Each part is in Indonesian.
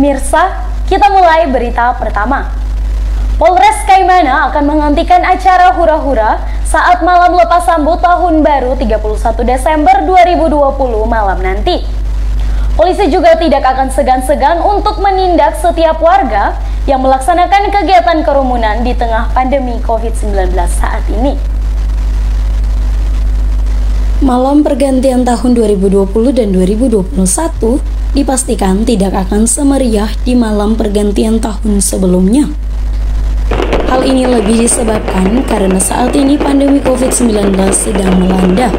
Pemirsa, kita mulai berita pertama. Polres Kaimana akan menghentikan acara hura-hura saat malam lepas sambut tahun baru 31 Desember 2020 malam nanti. Polisi juga tidak akan segan-segan untuk menindak setiap warga yang melaksanakan kegiatan kerumunan di tengah pandemi COVID-19 saat ini. Malam pergantian tahun 2020 dan 2021 dipastikan tidak akan semeriah di malam pergantian tahun sebelumnya. Hal ini lebih disebabkan karena saat ini pandemi COVID-19 sedang melanda.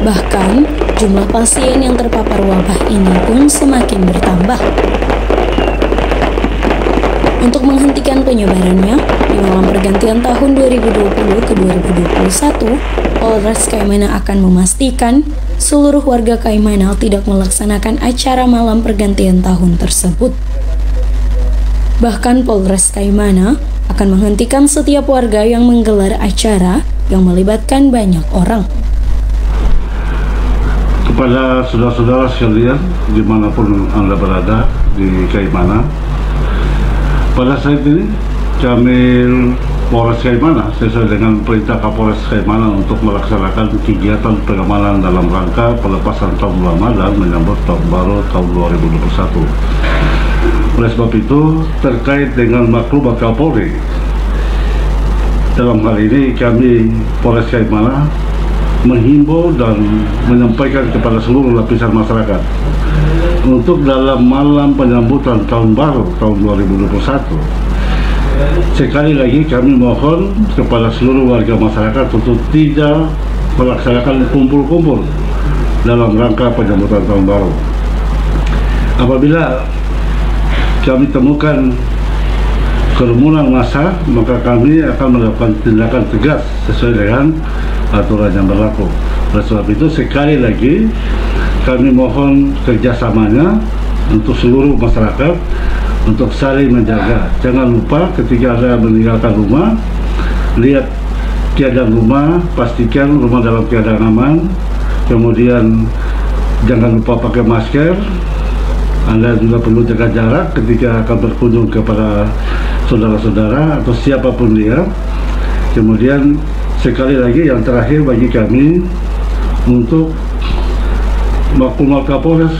Bahkan, jumlah pasien yang terpapar wabah ini pun semakin bertambah. Untuk menghentikan penyebarannya, di malam pergantian tahun 2020 ke 2021, Polres Kaimana akan memastikan seluruh warga Kaimana tidak melaksanakan acara malam pergantian tahun tersebut. Bahkan Polres Kaimana akan menghentikan setiap warga yang menggelar acara yang melibatkan banyak orang. Kepada saudara-saudara sekalian, di mana pun Anda berada di Kaimana, pada saat ini kami Polres Kaimana sesuai dengan perintah Kapolres Kaimana untuk melaksanakan kegiatan pengamanan dalam rangka pelepasan tahun lama dan menyambut tahun baru tahun 2021. Oleh sebab itu terkait dengan maklumat Kapolri dalam hal ini kami Polres Kaimana menghimbau dan menyampaikan kepada seluruh lapisan masyarakat untuk dalam malam penyambutan tahun baru tahun 2021 sekali lagi kami mohon kepada seluruh warga masyarakat untuk tidak melaksanakan kumpul-kumpul dalam rangka penyambutan tahun baru. Apabila kami temukan kerumunan massa maka kami akan melakukan tindakan tegas sesuai dengan aturan yang berlaku oleh sebab itu sekali lagi kami mohon kerjasamanya untuk seluruh masyarakat untuk saling menjaga. Jangan lupa ketika Anda meninggalkan rumah, lihat keadaan rumah, pastikan rumah dalam keadaan aman. Kemudian jangan lupa pakai masker. Anda juga perlu jaga jarak ketika akan berkunjung kepada saudara-saudara atau siapa pun dia. Kemudian sekali lagi yang terakhir bagi kami untuk maklumat Kapolres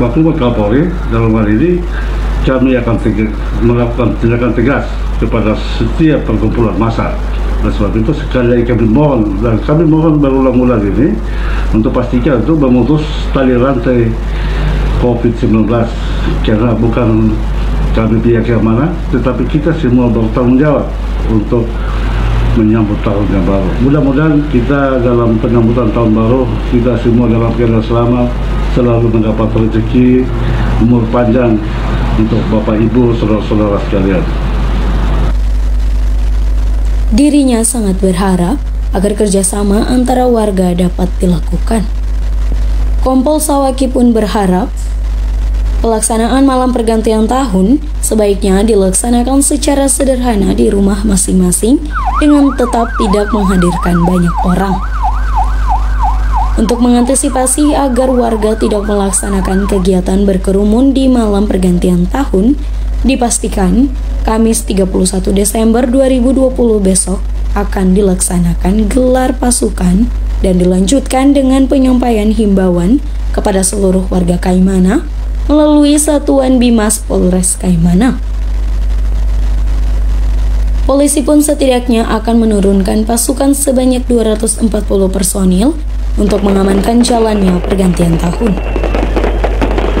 maklumat Kapolri dalam hal ini kami akan tegas, melakukan tindakan tegas kepada setiap perkumpulan massa oleh sebab itu sekali lagi kami mohon dan kami mohon berulang-ulang ini untuk pastikan untuk memutus tali rantai COVID-19 karena bukan kami pihak yang mana tetapi kita semua bertanggung jawab untuk menyambut tahun yang baru. Mudah-mudahan kita dalam penyambutan tahun baru kita semua dalam keadaan selamat, selalu mendapat rezeki, umur panjang untuk Bapak Ibu, saudara-saudara sekalian. Dirinya sangat berharap agar kerjasama antara warga dapat dilakukan. Kompol Sawaki pun berharap Pelaksanaan malam pergantian tahun sebaiknya dilaksanakan secara sederhana di rumah masing-masing dengan tetap tidak menghadirkan banyak orang. Untuk mengantisipasi agar warga tidak melaksanakan kegiatan berkerumun di malam pergantian tahun, dipastikan Kamis 31 Desember 2020 besok akan dilaksanakan gelar pasukan dan dilanjutkan dengan penyampaian himbauan kepada seluruh warga Kaimana melalui Satuan Bimas Polres Kaimana. Polisi pun setidaknya akan menurunkan pasukan sebanyak 240 personil untuk mengamankan jalannya pergantian tahun.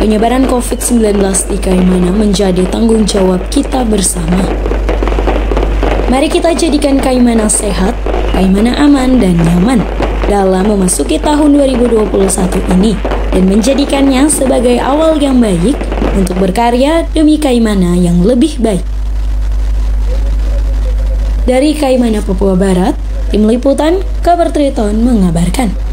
Penyebaran COVID-19 di Kaimana menjadi tanggung jawab kita bersama. Mari kita jadikan Kaimana sehat, Kaimana aman dan nyaman dalam memasuki tahun 2021 ini dan menjadikannya sebagai awal yang baik untuk berkarya demi Kaimana yang lebih baik. Dari Kaimana, Papua Barat, Tim Liputan Kabar Triton mengabarkan.